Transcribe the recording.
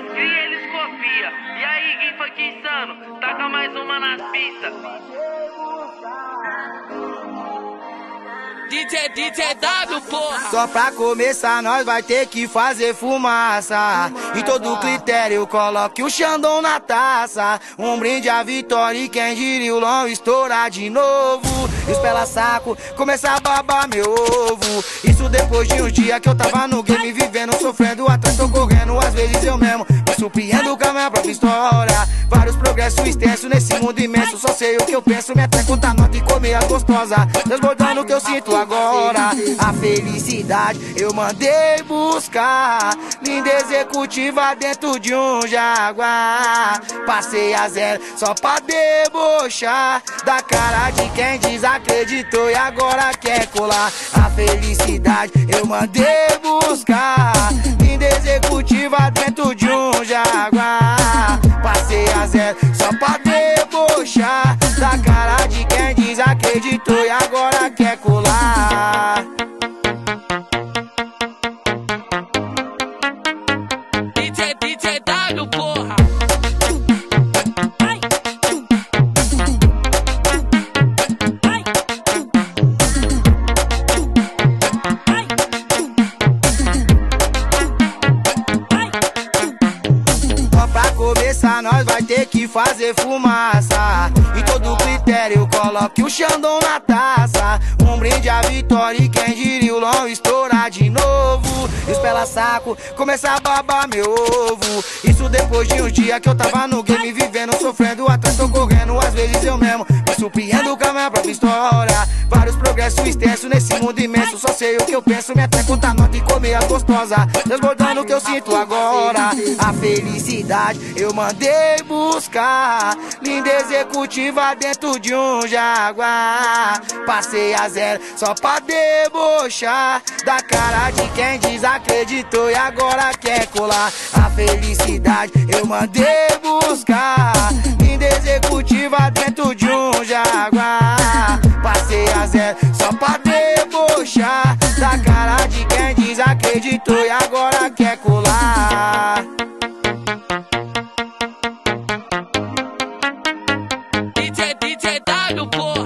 nós cria, eles copia. E aí, quem foi que insano? Taca mais uma nas pistas. DJ, DJ W, porra. Só pra começar, nós vai ter que fazer fumaça. E todo critério, coloque o Xandão na taça. Um brinde à vitória e quem diria o long estourar de novo. E os pela saco, começar a babar meu ovo. Isso depois de uns dias que eu tava no game, vivendo, sofrendo atrás, tô correndo. Às vezes eu mesmo me surpreendo com a minha própria história. Vários progressos extensos nesse mundo imenso. Só sei o que eu penso, me até contar nota e comer a gostosa. Transbordando o que eu sinto agora. A felicidade eu mandei buscar. Linda executiva dentro de um jaguar. Passei a zero só pra debochar. Da cara de quem desacreditou e agora quer colar. A felicidade eu mandei buscar. Linda executiva dentro de um jaguar. Passei a zero só pra debochar. Da cara de quem desacreditou e agora quer colar. Nós vai ter que fazer fumaça. E todo critério, coloque o Xandão na taça. Um brinde à vitória e quem diria o long estourar de novo. E os pela saco, começar a babar meu ovo. Isso depois de uns dias que eu tava no game, vivendo, sofrendo atrás, tô surpreendo com a minha própria história. Vários progressos extensos nesse mundo imenso. Só sei o que eu penso, me até contar nota e comer a gostosa. Transbordando o que eu sinto agora. A felicidade eu mandei buscar. Linda executiva dentro de um jaguar. Passei a zero só pra debochar. Da cara de quem desacreditou e agora quer colar. A felicidade eu mandei buscar. Linda só pra debochar Da cara de quem desacreditou e agora quer colar. DJ, DJ no pô.